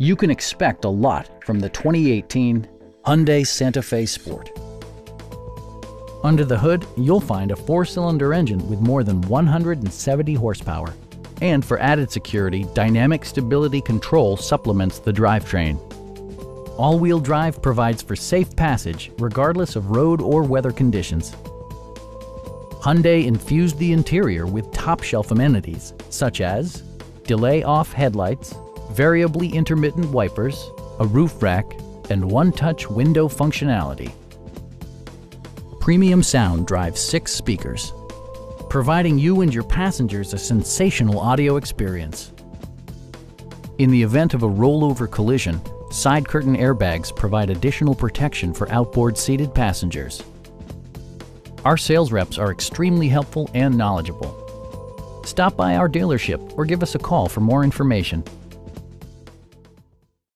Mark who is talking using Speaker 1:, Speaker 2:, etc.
Speaker 1: You can expect a lot from the 2018 Hyundai Santa Fe Sport. Under the hood, you'll find a four-cylinder engine with more than 170 horsepower. And for added security, Dynamic Stability Control supplements the drivetrain. All-wheel drive provides for safe passage regardless of road or weather conditions. Hyundai infused the interior with top-shelf amenities such as delay-off headlights, variably intermittent wipers, a roof rack, and one-touch window functionality. Premium sound drives six speakers, providing you and your passengers a sensational audio experience. In the event of a rollover collision, side curtain airbags provide additional protection for outboard seated passengers. Our sales reps are extremely helpful and knowledgeable. Stop by our dealership or give us a call for more information.